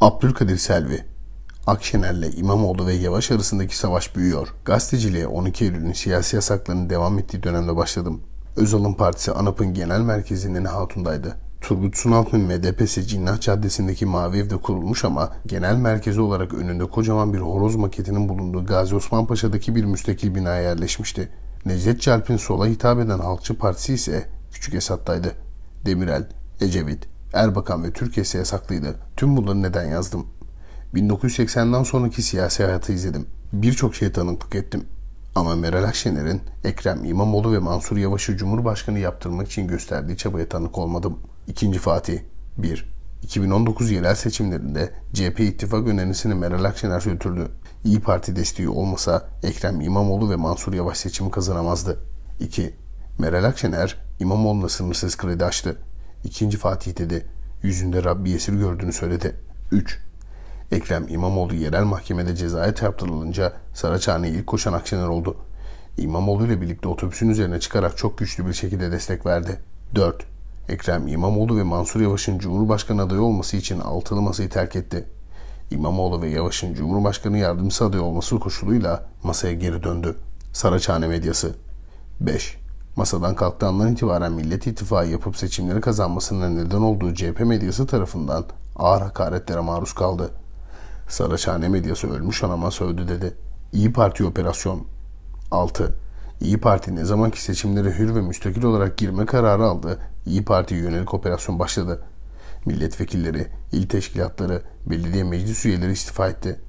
Abdülkadir Selvi Akşener'le İmamoğlu ve Yavaş arasındaki savaş büyüyor. Gazeteciliğe 12 Eylül'ün siyasi yasaklarının devam ettiği dönemde başladım. Özal'ın partisi ANAP'ın genel merkezinin Hatun'daydı. Turgut Sunal'ın MDP'si Cinnah Caddesi'ndeki Mavi Ev'de kurulmuş ama genel merkezi olarak önünde kocaman bir horoz maketinin bulunduğu Gazi Osman Paşa'daki bir müstakil binaya yerleşmişti. Necdet Çalp'in sola hitap eden Halkçı Partisi ise Küçük Esat'taydı. Demirel, Ecevit, Erbakan ve Türkiye yasaklıydı. Tüm bunları neden yazdım? 1980'den sonraki siyasi hayatı izledim. Birçok şeye tanıklık ettim. Ama Meral Akşener'in Ekrem İmamoğlu ve Mansur Yavaş'ı Cumhurbaşkanı yaptırmak için gösterdiği çabaya tanık olmadım. İkinci Fatih 1. 2019 yerel seçimlerinde CHP ittifak önerisini Meral Akşener götürdü. İyi Parti desteği olmasa Ekrem İmamoğlu ve Mansur Yavaş seçimi kazanamazdı. 2. Meral Akşener İmamoğlu'na sınırsız kredi açtı. İkinci Fatih dedi. Yüzünde Rabbi esir gördüğünü söyledi. 3. Ekrem İmamoğlu yerel mahkemede cezaya çarptırılınca Saraçhane'ye ilk koşan Akşener oldu. İmamoğlu ile birlikte otobüsün üzerine çıkarak çok güçlü bir şekilde destek verdi. 4. Ekrem İmamoğlu ve Mansur Yavaş'ın Cumhurbaşkanı adayı olması için altılı masayı terk etti. İmamoğlu ve Yavaş'ın Cumhurbaşkanı yardımcısı adayı olması koşuluyla masaya geri döndü. Saraçhane medyası 5. Masadan kalktığı itibaren Millet İttifakı yapıp seçimleri kazanmasına neden olduğu CHP medyası tarafından ağır hakaretlere maruz kaldı. Saraçhane medyası ölmüş anama sövdü dedi. İyi Parti operasyon. 6. İyi Parti ne zamanki seçimlere hür ve müstakil olarak girme kararı aldı, İyi Parti yönelik operasyon başladı. Milletvekilleri, il teşkilatları, belediye meclis üyeleri istifa etti.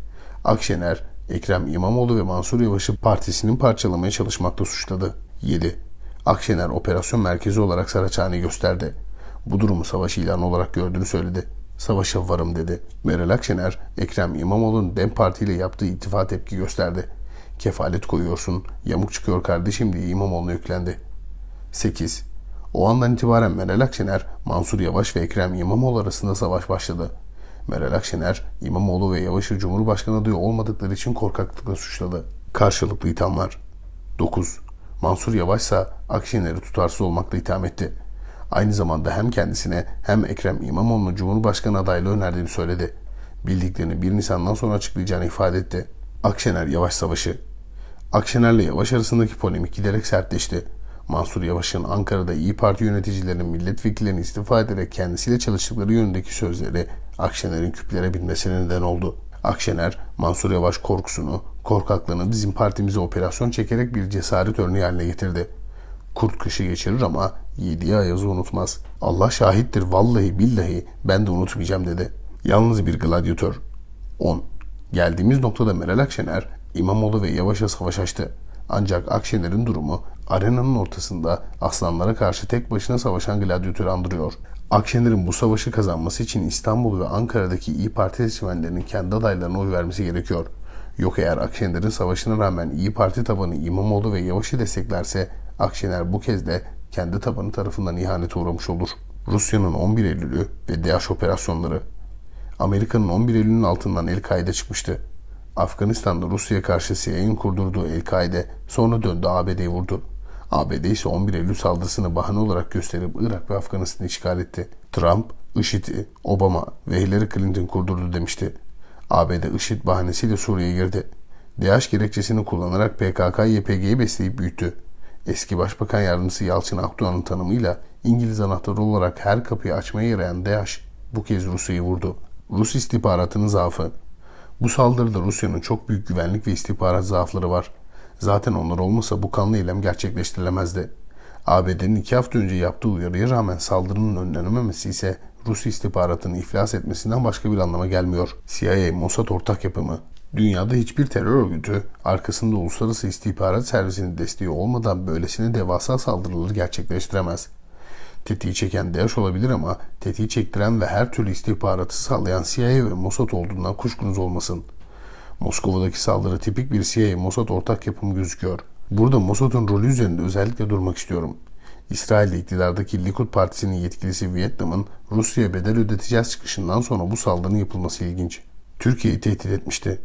Akşener, Ekrem İmamoğlu ve Mansur Yavaş'ı partisinin parçalamaya çalışmakla suçladı. 7. Akşener operasyon merkezi olarak Saraçhane'yi gösterdi. Bu durumu savaş ilanı olarak gördüğünü söyledi. Savaşa varım dedi. Meral Akşener, Ekrem İmamoğlu'nun DEM Parti ile yaptığı ittifak tepki gösterdi. Kefalet koyuyorsun, yamuk çıkıyor kardeşim diye İmamoğlu'na yüklendi. 8. O andan itibaren Meral Akşener, Mansur Yavaş ve Ekrem İmamoğlu arasında savaş başladı. Meral Akşener, İmamoğlu ve Yavaş'ı Cumhurbaşkanı adayı olmadıkları için korkaklıkla suçladı. Karşılıklı ithamlar. 9. Mansur Yavaş ise Akşener'i tutarsız olmakla itham etti. Aynı zamanda hem kendisine hem Ekrem İmamoğlu'nun Cumhurbaşkanı adaylığı önerdiğini söyledi. Bildiklerini 1 Nisan'dan sonra açıklayacağını ifade etti. Akşener Yavaş Savaşı Akşener'le Yavaş arasındaki polemik giderek sertleşti. Mansur Yavaş'ın Ankara'da İyi Parti yöneticilerinin milletvekillerini istifa ederek kendisiyle çalıştıkları yönündeki sözleri Akşener'in küplere binmesine neden oldu. Akşener, Mansur Yavaş korkusunu, korkaklığını bizim partimize operasyon çekerek bir cesaret örneği haline getirdi. Kurt kışı geçirir ama yediği ayazı unutmaz. Allah şahittir vallahi billahi ben de unutmayacağım dedi. Yalnız bir gladyatör. 10. Geldiğimiz noktada Meral Akşener, İmamoğlu ve Yavaş'a savaş açtı. Ancak Akşener'in durumu arenanın ortasında aslanlara karşı tek başına savaşan gladyatörü andırıyor. Akşener'in bu savaşı kazanması için İstanbul ve Ankara'daki İyi Parti seçmenlerinin kendi adaylarına oy vermesi gerekiyor. Yok eğer Akşener'in savaşına rağmen İyi Parti tabanı İmamoğlu ve Yavaş'ı desteklerse Akşener bu kez de kendi tabanı tarafından ihanete uğramış olur. Rusya'nın 11 Eylül'ü ve DAEŞ operasyonları Amerika'nın 11 Eylül'ün altından El-Kaide çıkmıştı. Afganistan'da Rusya'ya karşı CIA'nin kurdurduğu El-Kaide sonra döndü ABD'yi vurdu. ABD ise 11 Eylül saldırısını bahane olarak gösterip Irak ve Afganistan'ı işgal etti. Trump, IŞİD'i Obama ve Hillary Clinton kurdurdu demişti. ABD IŞİD bahanesiyle Suriye'ye girdi. DAEŞ gerekçesini kullanarak PKK-YPG'yi besleyip büyüttü. Eski Başbakan Yardımcısı Yalçın Akdoğan'ın tanımıyla İngiliz anahtarı olarak her kapıyı açmaya yarayan DAEŞ bu kez Rusya'yı vurdu. Rus istihbaratının zaafı Bu saldırıda Rusya'nın çok büyük güvenlik ve istihbarat zaafları var. Zaten onlar olmasa bu kanlı eylem gerçekleştirilemezdi. ABD'nin iki hafta önce yaptığı uyarıya rağmen saldırının önlenememesi ise Rus istihbaratının iflas etmesinden başka bir anlama gelmiyor. CIA, Mossad ortak yapımı. Dünyada hiçbir terör örgütü arkasında uluslararası istihbarat servisinin desteği olmadan böylesine devasa saldırıları gerçekleştiremez. Tetiği çeken DAEŞ olabilir ama tetiği çektiren ve her türlü istihbaratı sağlayan CIA ve Mossad olduğundan kuşkunuz olmasın. Moskova'daki saldırı tipik bir CIA-Mossad ortak yapımı gözüküyor. Burada Mossad'ın rolü üzerinde özellikle durmak istiyorum. İsrail'de iktidardaki Likud Partisi'nin yetkilisi Vietnam'ın Rusya'ya bedel ödeteceğiz çıkışından sonra bu saldırının yapılması ilginç. Türkiye'yi tehdit etmişti.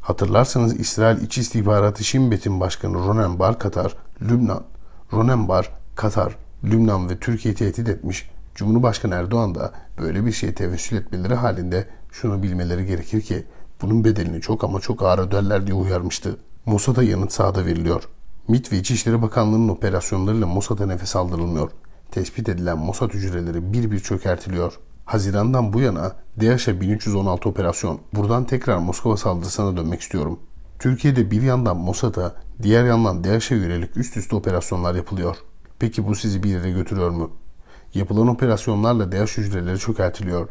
Hatırlarsanız İsrail İç İstihbaratı Şimbet'in başkanı Ronen Bar Katar, Lübnan, Ronen Bar, Katar, Lübnan ve Türkiye'yi tehdit etmiş. Cumhurbaşkanı Erdoğan da böyle bir şeye tevessül etmeleri halinde Şunu bilmeleri gerekir ki bunun bedelini çok ama çok ağır öderler diye uyarmıştı. Mossad'a yanıt sahada veriliyor. MİT ve İçişleri Bakanlığı'nın operasyonlarıyla Mossad'a nefes aldırılmıyor. Tespit edilen Mossad hücreleri bir bir çökertiliyor. Haziran'dan bu yana DH'a 1316 operasyon. Buradan tekrar Moskova saldırısına dönmek istiyorum. Türkiye'de bir yandan Mossad'a, diğer yandan DH'a yönelik üst üste operasyonlar yapılıyor. Peki bu sizi bir yere götürüyor mu? Yapılan operasyonlarla DH hücreleri çökertiliyor.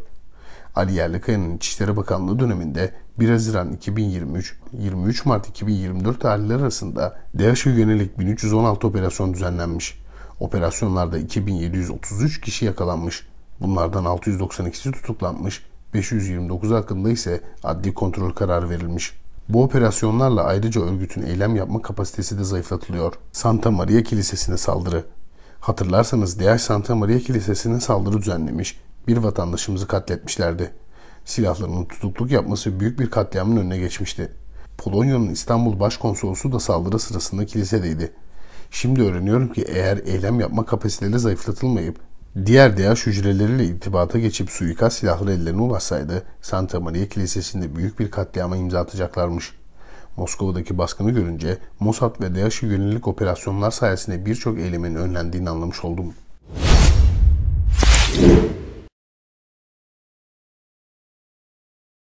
Ali Yerlikaya'nın İçişleri Bakanlığı döneminde 1 Haziran 2023, 23 Mart 2024 tarihleri arasında DAEŞ'e yönelik 1316 operasyon düzenlenmiş. Operasyonlarda 2733 kişi yakalanmış. Bunlardan 692'si tutuklanmış, 529 hakkında ise adli kontrol kararı verilmiş. Bu operasyonlarla ayrıca örgütün eylem yapma kapasitesi de zayıflatılıyor. Santa Maria Kilisesi'ne saldırı. Hatırlarsanız DH Santa Maria Kilisesi'ne saldırı düzenlemiş, bir vatandaşımızı katletmişlerdi. Silahlarının tutukluk yapması büyük bir katliamın önüne geçmişti. Polonya'nın İstanbul Başkonsolosu da saldırı sırasında kilisedeydi. Şimdi öğreniyorum ki eğer eylem yapma kapasiteleri zayıflatılmayıp diğer DH hücreleriyle irtibata geçip suikast silahları ellerine ulaşsaydı Santa Maria Kilisesi'nde büyük bir katliama imza atacaklarmış. Moskova'daki baskını görünce Mossad ve DAEŞ'e yönelik operasyonlar sayesinde birçok eylemin önlendiğini anlamış oldum.